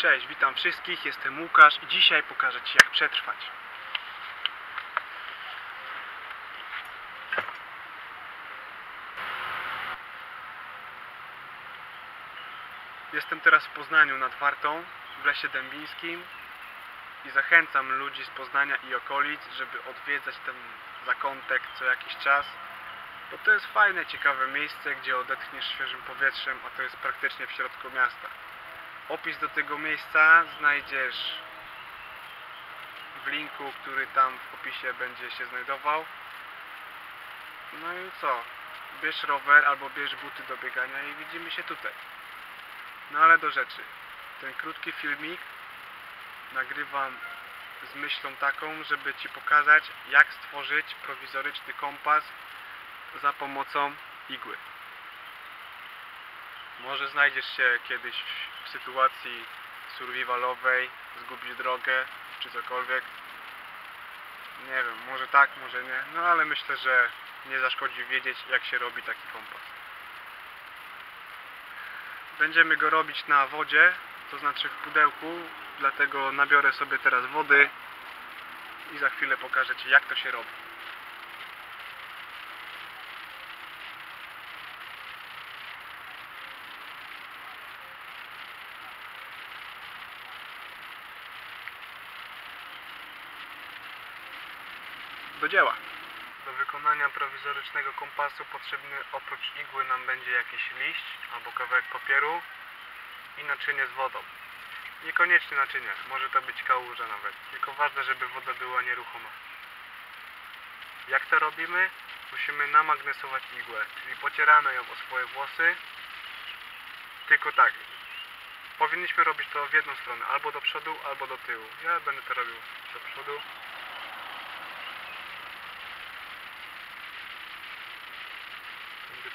Cześć, witam wszystkich, jestem Łukasz i dzisiaj pokażę Ci jak przetrwać. Jestem teraz w Poznaniu nad Wartą, w Lesie Dębińskim i zachęcam ludzi z Poznania i okolic, żeby odwiedzać ten zakątek co jakiś czas, bo to jest fajne, ciekawe miejsce, gdzie odetchniesz świeżym powietrzem, a to jest praktycznie w środku miasta. Opis do tego miejsca znajdziesz w linku, który tam w opisie będzie się znajdował. No i co? Bierz rower albo bierz buty do biegania i widzimy się tutaj. No ale do rzeczy. Ten krótki filmik nagrywam z myślą taką, żeby Ci pokazać jak stworzyć prowizoryczny kompas za pomocą igły. Może znajdziesz się kiedyś w sytuacji survivalowej, zgubisz drogę czy cokolwiek. Nie wiem, może tak, może nie. No ale myślę, że nie zaszkodzi wiedzieć jak się robi taki kompas. Będziemy go robić na wodzie, to znaczy w pudełku, dlatego nabiorę sobie teraz wody i za chwilę pokażę Ci jak to się robi. Do dzieła. Do wykonania prowizorycznego kompasu potrzebny oprócz igły nam będzie jakiś liść albo kawałek papieru i naczynie z wodą. Niekoniecznie naczynie, może to być kałuża nawet, tylko ważne, żeby woda była nieruchoma. Jak to robimy? Musimy namagnesować igłę, czyli pocieramy ją o swoje włosy, tylko tak. Powinniśmy robić to w jedną stronę, albo do przodu, albo do tyłu. Ja będę to robił do przodu.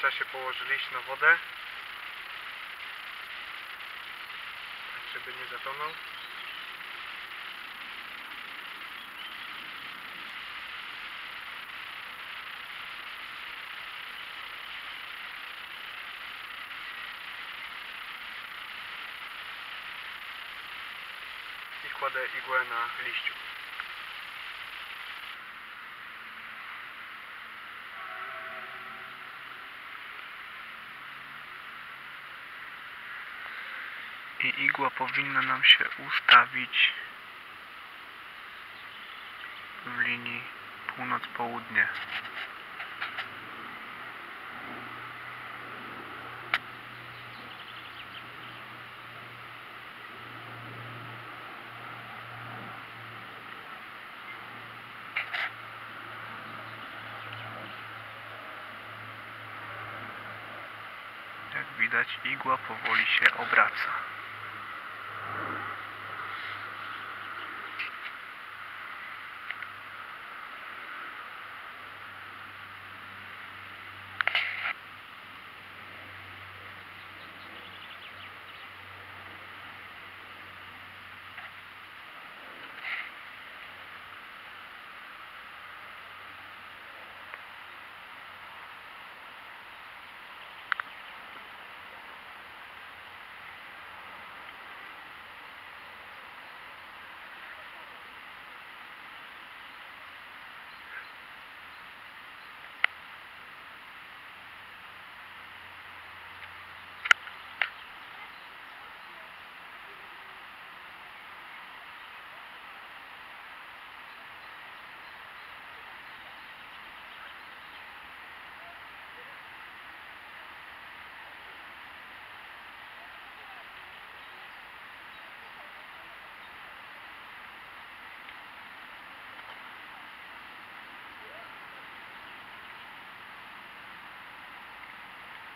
W międzyczasie położyliście na wodę. Tak, żeby nie zatonął. I kładę igłę na liściu. I igła powinna nam się ustawić w linii północ-południe. Jak widać igła powoli się obraca.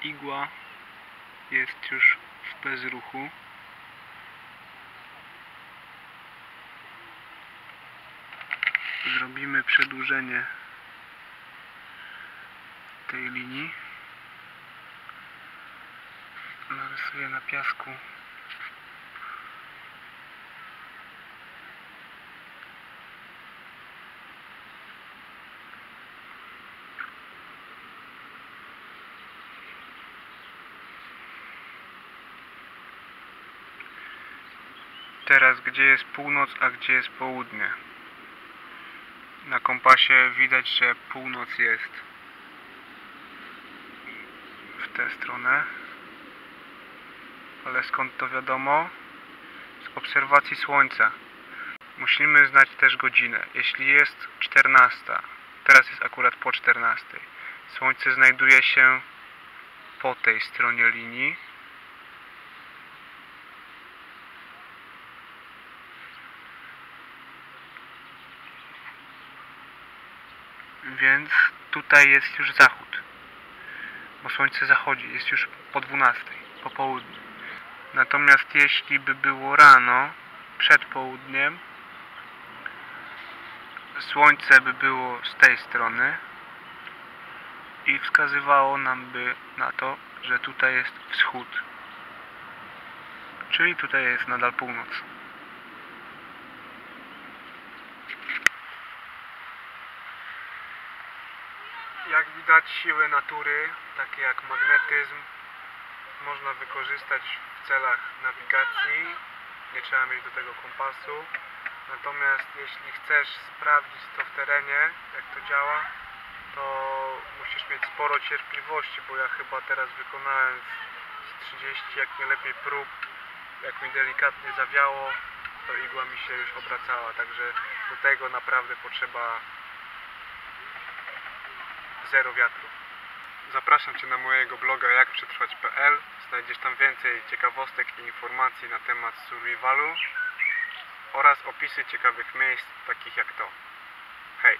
Igła jest już w bezruchu. Zrobimy przedłużenie tej linii. Narysuję na piasku teraz, gdzie jest północ, a gdzie jest południe. Na kompasie widać, że północ jest w tę stronę. Ale skąd to wiadomo? Z obserwacji słońca. Musimy znać też godzinę. Jeśli jest 14, teraz jest akurat po 14. Słońce znajduje się po tej stronie linii. Więc tutaj jest już zachód. Bo słońce zachodzi, jest już po 12, po południu. Natomiast jeśli by było rano, przed południem, słońce by było z tej strony i wskazywało nam by na to, że tutaj jest wschód. Czyli tutaj jest nadal północ. Jak widać siły natury, takie jak magnetyzm, można wykorzystać w celach nawigacji. Nie trzeba mieć do tego kompasu. Natomiast jeśli chcesz sprawdzić to w terenie, jak to działa, to musisz mieć sporo cierpliwości, bo ja chyba teraz wykonałem z 30, jak nie lepiej prób. Jak mi delikatnie zawiało, to igła mi się już obracała. Także do tego naprawdę potrzeba zero wiatru. Zapraszam Cię na mojego bloga jakprzetrwać.pl. Znajdziesz tam więcej ciekawostek i informacji na temat survivalu oraz opisy ciekawych miejsc takich jak to. Hej!